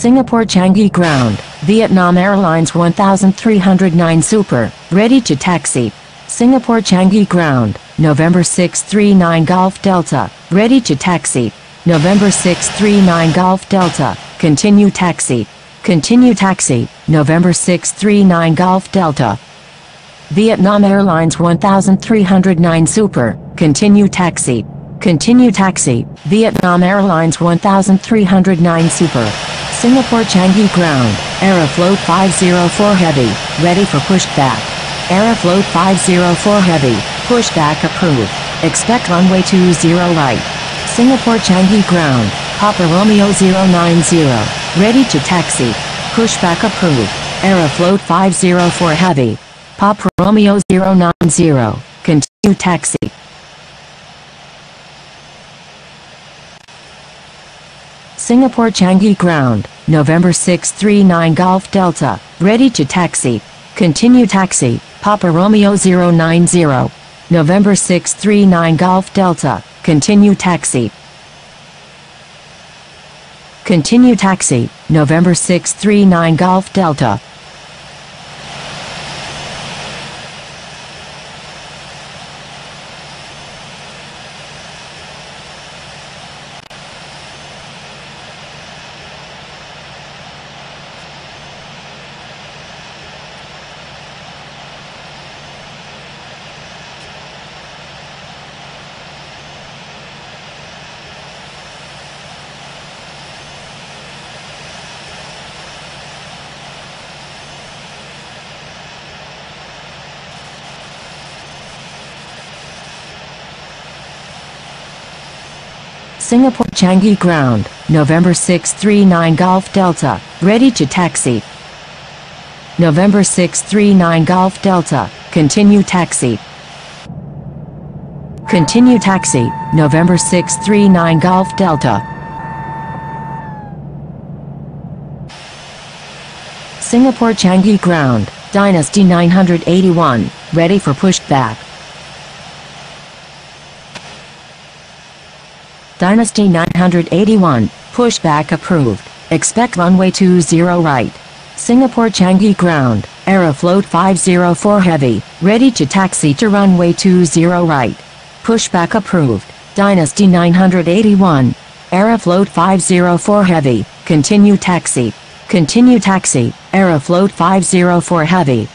Singapore Changi Ground, Vietnam Airlines 1309 Super, ready to taxi. Singapore Changi Ground, November 639 Golf Delta, ready to taxi. November 639 Golf Delta, continue taxi. Continue taxi, November 639 Golf Delta. Vietnam Airlines 1309 Super, continue taxi. Continue taxi, Vietnam Airlines 1309 Super. Singapore Changi Ground, Aeroflot 504 Heavy, ready for pushback. Aeroflot 504 Heavy, pushback approved. Expect runway 20 right. Singapore Changi Ground, Papa Romeo 090, ready to taxi. Pushback approved. Aeroflot 504 Heavy, Papa Romeo 090, continue taxi. Singapore Changi Ground, November 639 Golf Delta, ready to taxi. Continue taxi, Papa Romeo 090. November 639 Golf Delta, continue taxi. Continue taxi, November 639 Golf Delta. Singapore Changi Ground, November 639 Golf Delta, ready to taxi. November 639 Golf Delta, continue taxi. Continue taxi, November 639 Golf Delta. Singapore Changi Ground, Dynasty 981, ready for pushback. Dynasty 981, pushback approved. Expect runway 20 right. Singapore Changi Ground, Aeroflot 504 Heavy, ready to taxi to runway 20 right. Pushback approved. Dynasty 981. Aeroflot 504 Heavy, continue taxi. Continue taxi, Aeroflot 504 Heavy.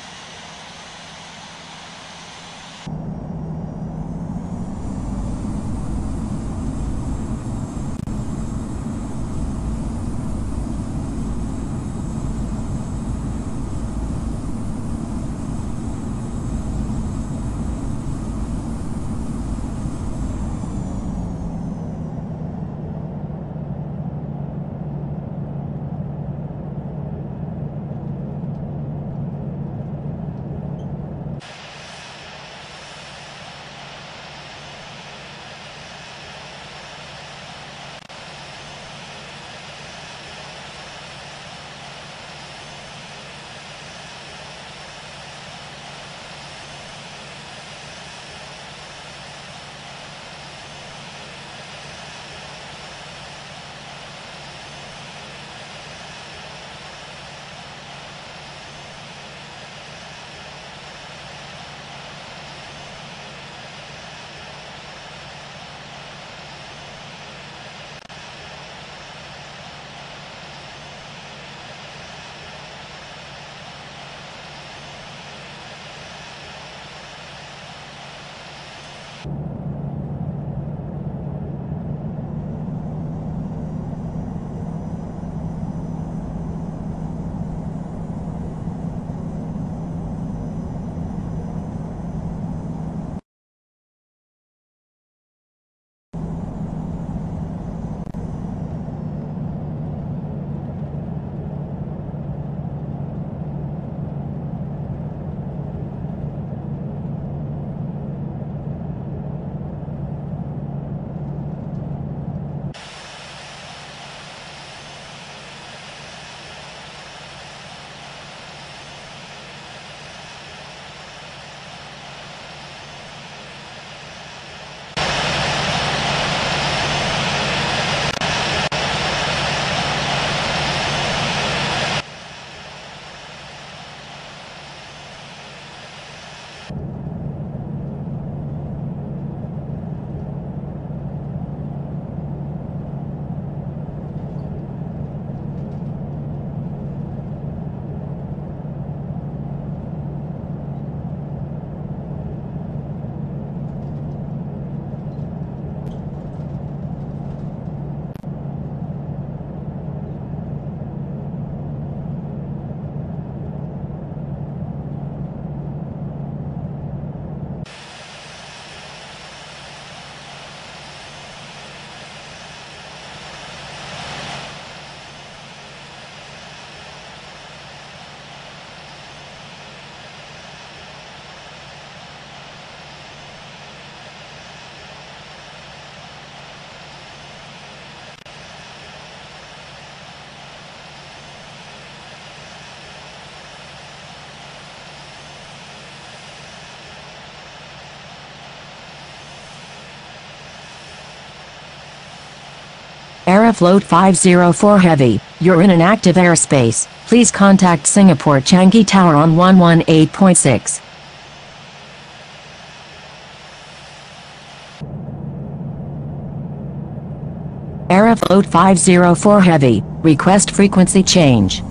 Aeroflot 504 Heavy, you're in an active airspace. Please contact Singapore Changi Tower on 118.6. Aeroflot 504 Heavy, request frequency change.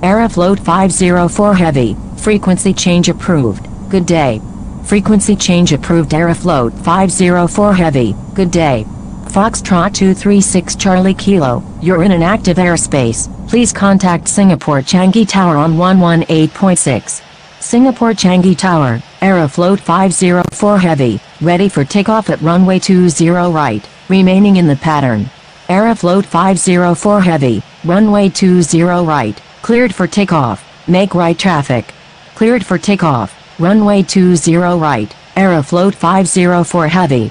Aeroflot 504 Heavy, frequency change approved. Good day. Frequency change approved Aeroflot 504 Heavy, good day. Foxtrot 236 Charlie Kilo, you're in an active airspace. Please contact Singapore Changi Tower on 118.6. Singapore Changi Tower, Aeroflot 504 Heavy, ready for takeoff at runway 20 right, remaining in the pattern. Aeroflot 504 Heavy, runway 20 right, cleared for takeoff, make right traffic. Cleared for takeoff, runway 20 right, Aeroflot 504 Heavy.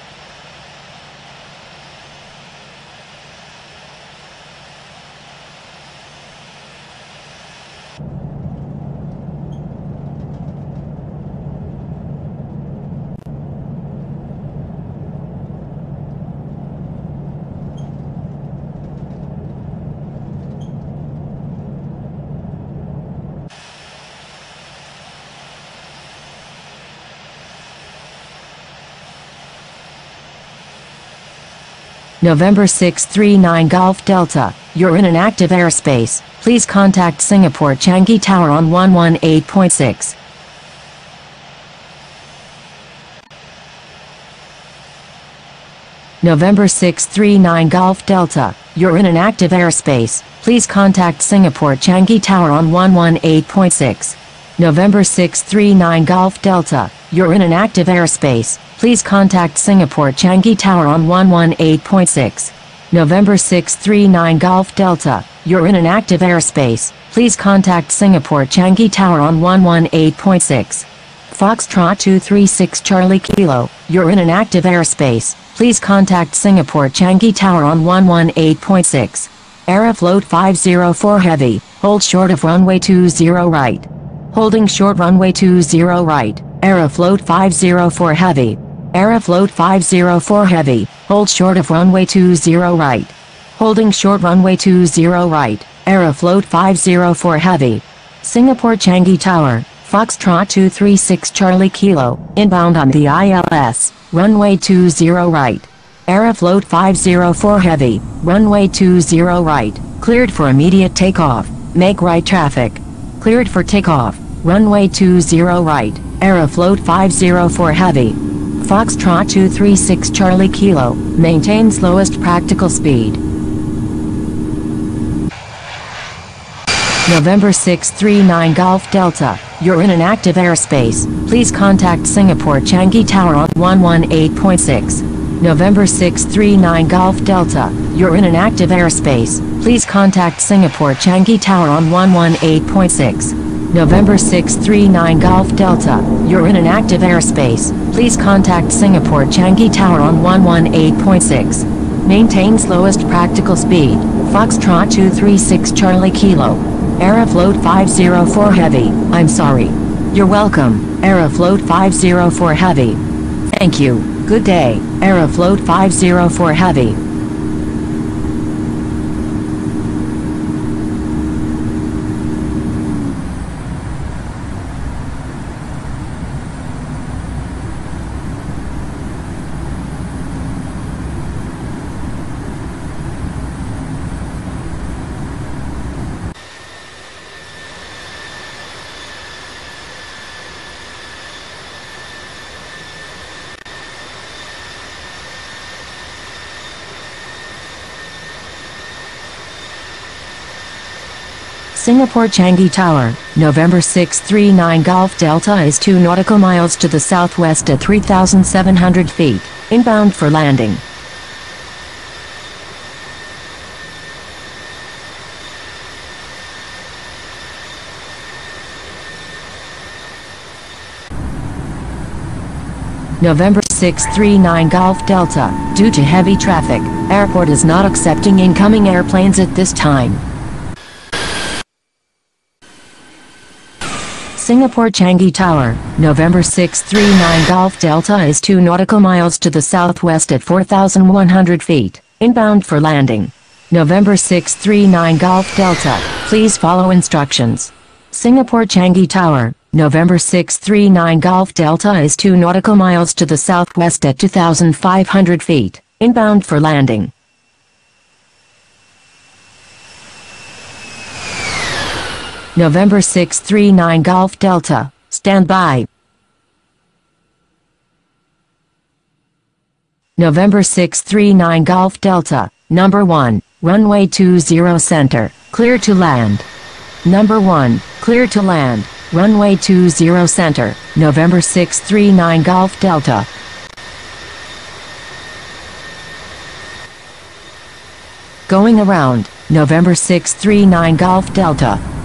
November 639 Golf Delta, you're in an active airspace. Please contact Singapore Changi Tower on 118.6. November 639 Golf Delta, you're in an active airspace. Please contact Singapore Changi Tower on 118.6. November 639 Golf Delta, you're in an active airspace. Please contact Singapore Changi Tower on 118.6. November 639 Golf Delta, you're in an active airspace. Please contact Singapore Changi Tower on 118.6. Foxtrot 236 Charlie Kilo, you're in an active airspace. Please contact Singapore Changi Tower on 118.6. Aeroflot 504 Heavy, hold short of runway 20 right. Holding short runway 20 right, Aeroflot 504 Heavy. Aeroflot 504 Heavy, hold short of runway 20 right. Holding short runway 20 right, Aeroflot 504 Heavy. Singapore Changi Tower, Foxtrot 236 Charlie Kilo, inbound on the ILS, runway 20 right. Aeroflot 504 Heavy, runway 20 right, cleared for immediate takeoff, make right traffic. Cleared for takeoff, runway 20 right, Aeroflot 504 Heavy. Foxtrot 236 Charlie Kilo, maintain slowest practical speed. November 639 Golf Delta, you're in an active airspace. Please contact Singapore Changi Tower on 118.6. November 639 Golf Delta, you're in an active airspace. Please contact Singapore Changi Tower on 118.6. November 639 Golf Delta, you're in an active airspace. Please contact Singapore Changi Tower on 118.6. Maintain slowest practical speed. Foxtrot 236 Charlie Kilo. Aeroflot 504 Heavy, I'm sorry. You're welcome, Aeroflot 504 Heavy. Thank you, good day, Aeroflot 504 Heavy. Singapore Changi Tower, November 639 Golf Delta is 2 nautical miles to the southwest at 3,700 feet, inbound for landing. November 639 Golf Delta, due to heavy traffic, airport is not accepting incoming airplanes at this time. Singapore Changi Tower, November 639 Golf Delta is 2 nautical miles to the southwest at 4,100 feet, inbound for landing. November 639 Golf Delta, please follow instructions. Singapore Changi Tower, November 639 Golf Delta is 2 nautical miles to the southwest at 2,500 feet, inbound for landing. November 639 Golf Delta, stand by. November 639 Golf Delta, number 1, runway 20 center, clear to land. Number 1, clear to land, runway 20 center, November 639 Golf Delta. Going around, November 639 Golf Delta.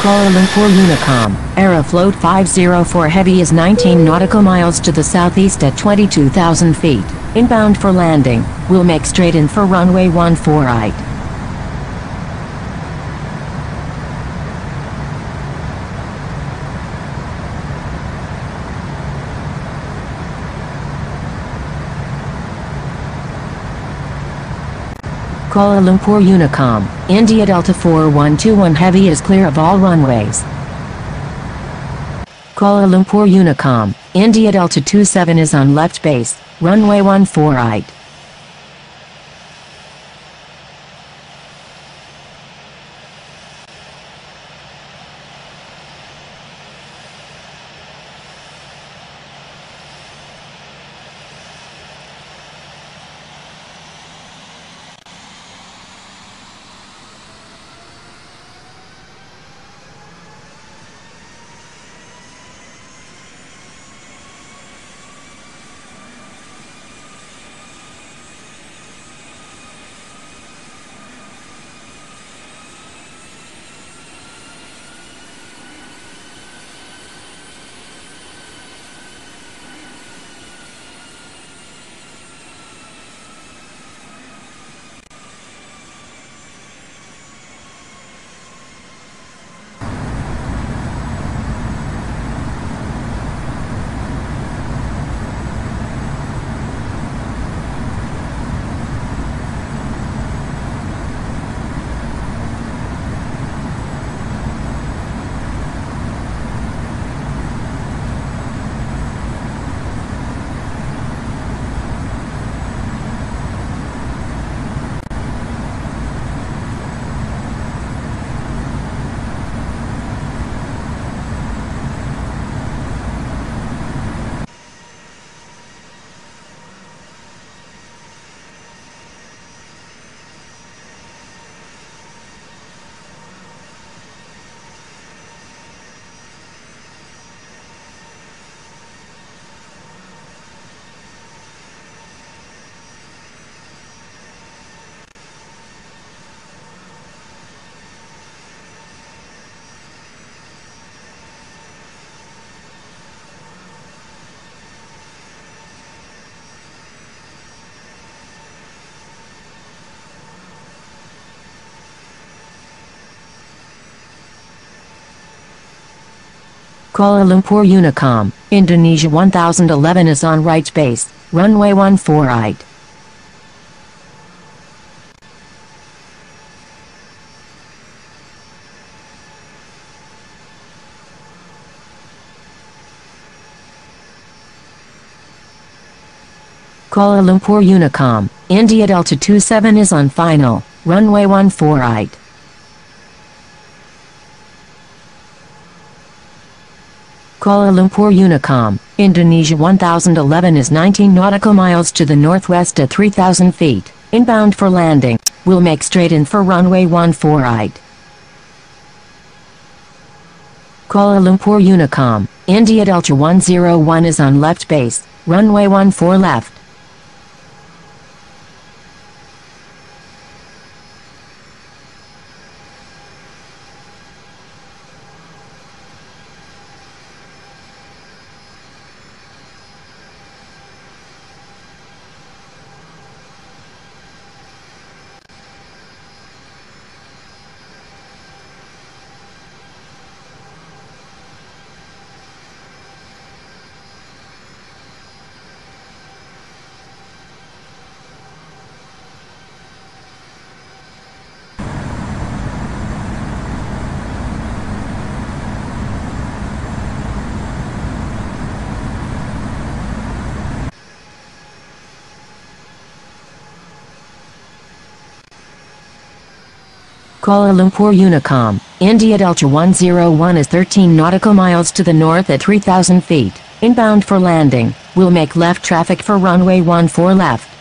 Kuala Lumpur Unicom, Aeroflot 504 Heavy is 19 nautical miles to the southeast at 22,000 feet. Inbound for landing, will make straight in for runway 14 right. Kuala Lumpur Unicom, India Delta 4121 Heavy is clear of all runways. Kuala Lumpur Unicom, India Delta 27 is on left base, runway 14 right. Kuala Lumpur Unicom, Indonesia 1011 is on right base, runway 14 right. Kuala Lumpur Unicom, India Delta 27 is on final, runway 14 right. Kuala Lumpur Unicom, Indonesia 1011 is 19 nautical miles to the northwest at 3,000 feet. Inbound for landing, will make straight in for runway 14 right. Kuala Lumpur Unicom, India Delta 101 is on left base, runway 14 left. Kuala Lumpur Unicom, India Delta 101 is 13 nautical miles to the north at 3,000 feet. Inbound for landing, will make left traffic for runway 14 left.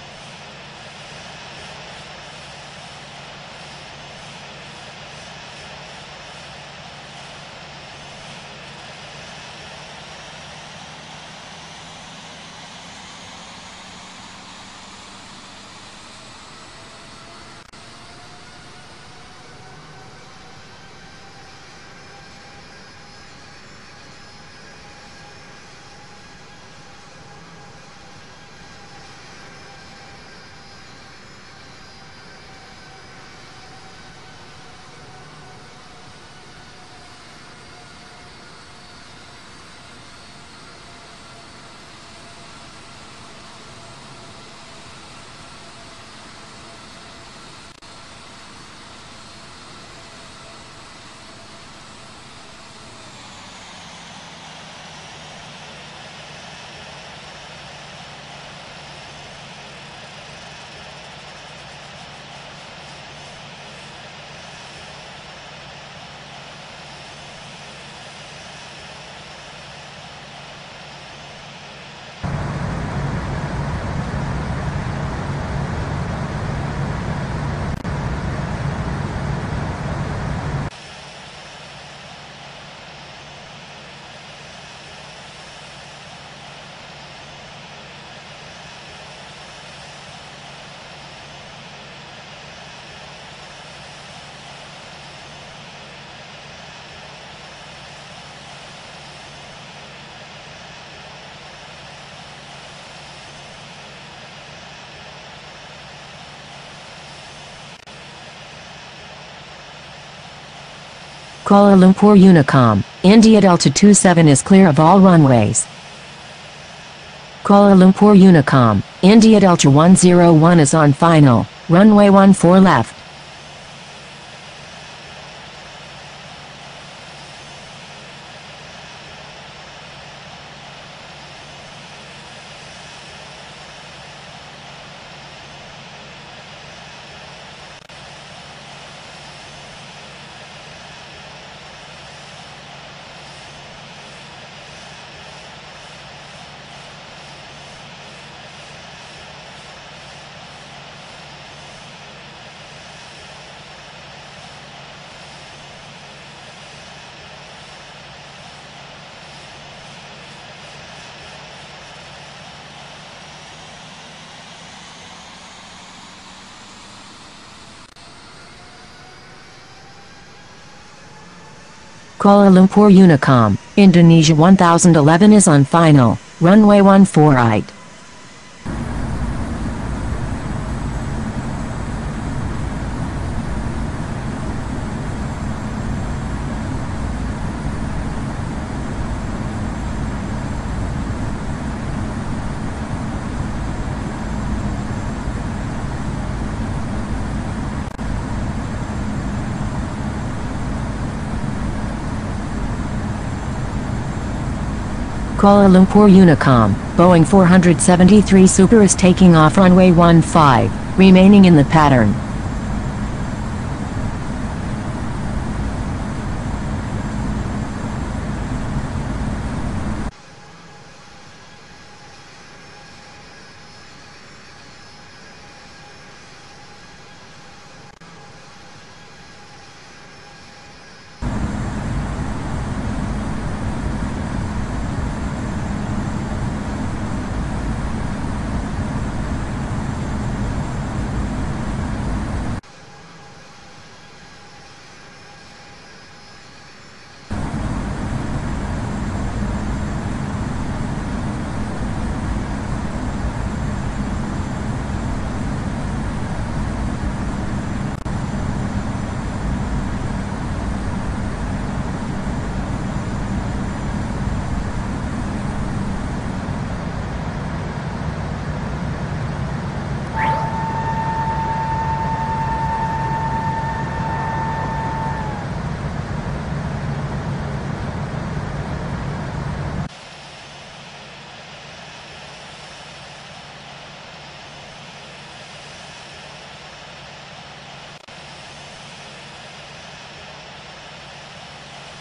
Kuala Lumpur Unicom, India Delta 27 is clear of all runways. Kuala Lumpur Unicom, India Delta 101 is on final, runway 14 left. Kuala Lumpur Unicom, Indonesia 1011 is on final, runway 14 right. Kuala Lumpur Unicom, Boeing 473 Super is taking off runway 15, remaining in the pattern.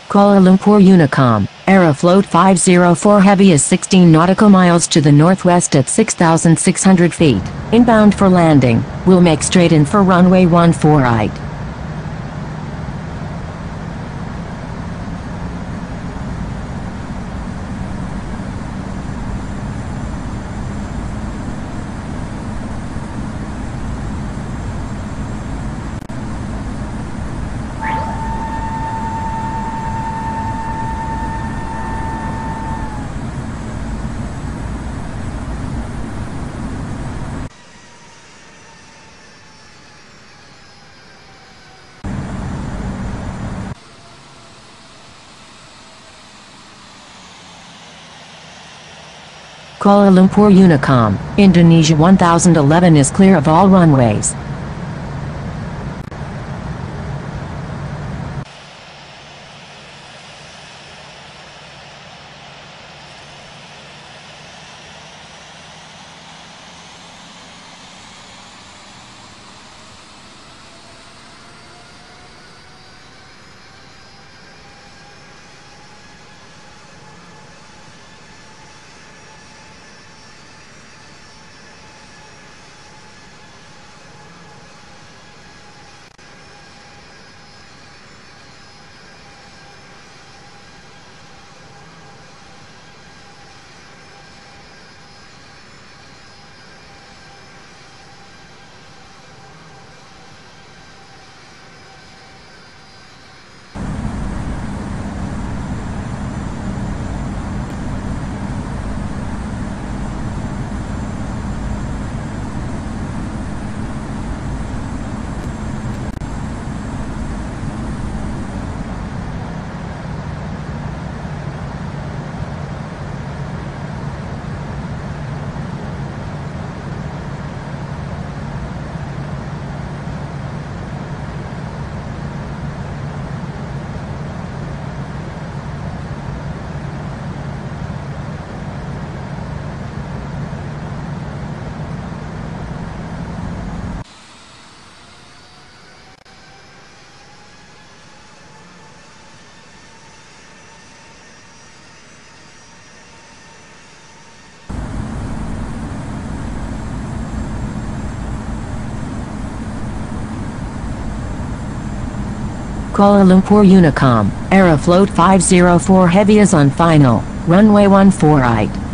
Kuala Lumpur Unicom, Aeroflot 504 Heavy is 16 nautical miles to the northwest at 6,600 feet, inbound for landing, will make straight in for runway 14 right. Kuala Lumpur Unicom, Indonesia 1011 is clear of all runways. Kuala Lumpur Unicom, Aeroflot 504 Heavy is on final, runway 14 right.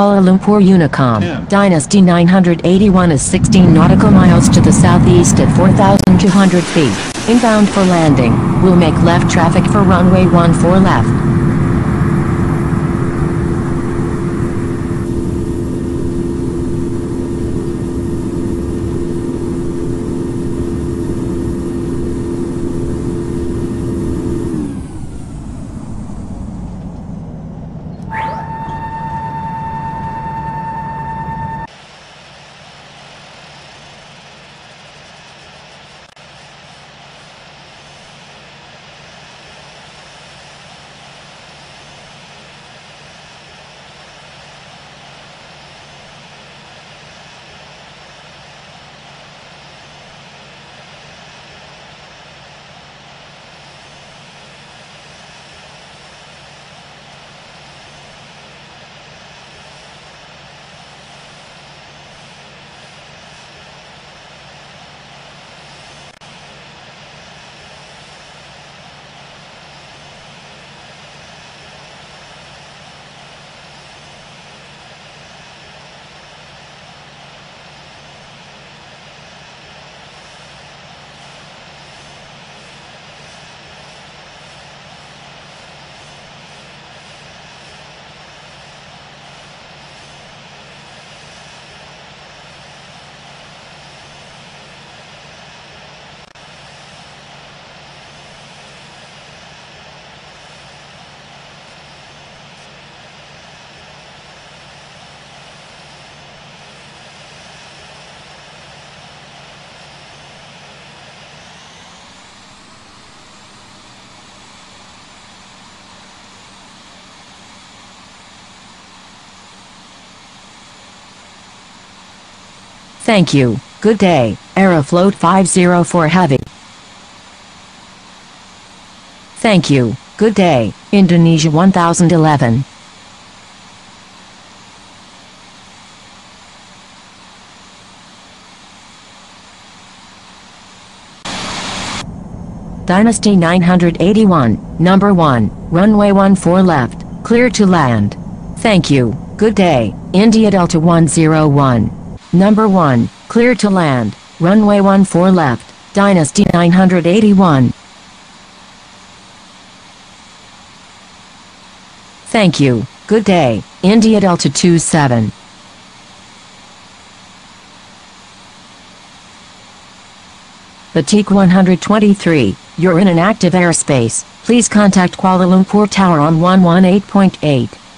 Kuala Lumpur Unicom. Dynasty 981 is 16 nautical miles to the southeast at 4,200 feet. Inbound for landing, will make left traffic for runway 14 left. Thank you. Good day. Aeroflot 504 Heavy. Thank you. Good day. Indonesia 1011. Dynasty 981, number 1, runway 14 left, clear to land. Thank you. Good day. India Delta 101. Number 1, clear to land, runway 14 left, Dynasty 981. Thank you. Good day. India Delta 27. Batik 123, you're in an active airspace. Please contact Kuala Lumpur Tower on 118.8.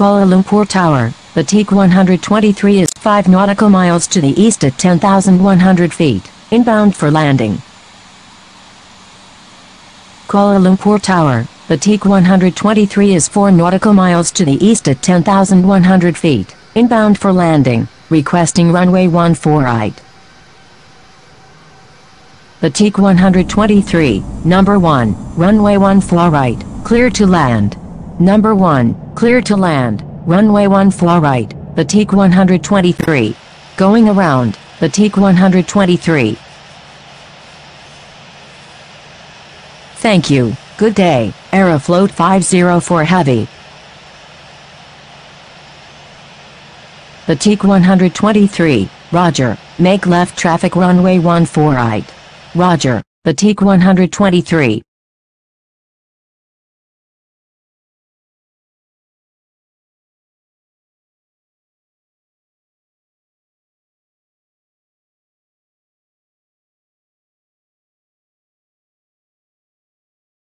Kuala Lumpur Tower, Batik 123 is 5 nautical miles to the east at 10,100 feet, inbound for landing. Kuala Lumpur Tower, Batik 123 is 4 nautical miles to the east at 10,100 feet, inbound for landing, requesting runway 14 right. Batik 123, number 1, runway 14 right, clear to land. Number 1, clear to land, runway 14 right, Batik 123. Going around, Batik 123. Thank you, good day, Aeroflot 504 Heavy. Batik 123, Roger, make left traffic runway 14 right. Roger, Batik 123.